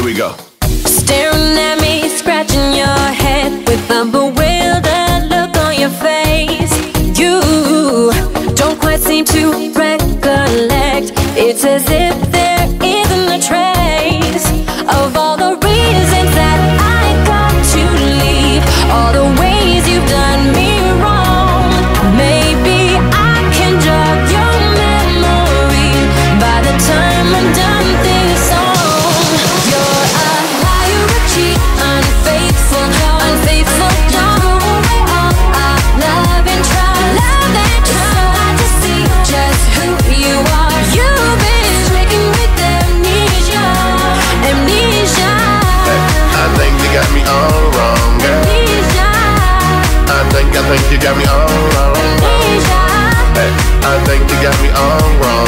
Here we go. Staring at me, scratching your head with a bewildered look on your face. You don't quite seem to recollect. It's as if think, I think you got me all wrong. Hey, I think you got me all wrong,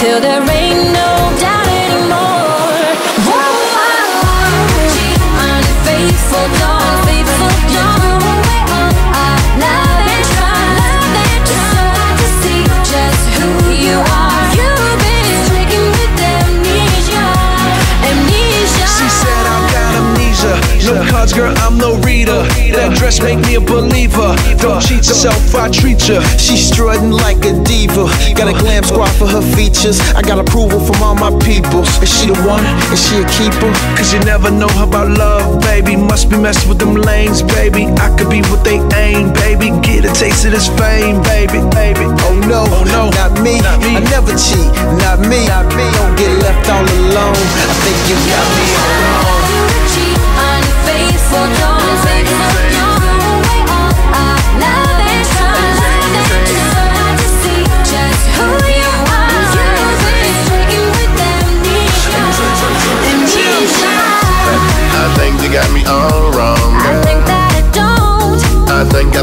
till there ain't no doubt anymore. Whoa, unfaithful, unfaithful, don't away all I love and try, love and try to see just who you are. You've been stricken with amnesia, amnesia. She said I've got amnesia. No cards, girl, I'm no reader. That dress make me a believer. Don't cheat yourself, I treat ya. She's strutting like a. Got a glam squad for her features. I got approval from all my people. Is she the one? Is she a keeper? Cause you never know about love, baby. Must be messing with them lanes, baby. I could be what they aim, baby. Get a taste of this fame, baby, baby. Oh no, Oh, no. not me. Not me. I never cheat, not me. Not me. Don't get left all alone. I think you got me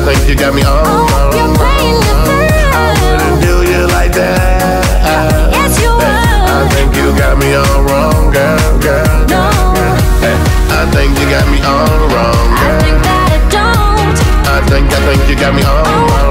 think you got me on. Oh, on, you're on, playing on. I wouldn't do you like that. Yes, you would. I think you got me all wrong, girl, girl. No. I think you got me all wrong. I think that I don't. I think, I think you got me all oh, wrong.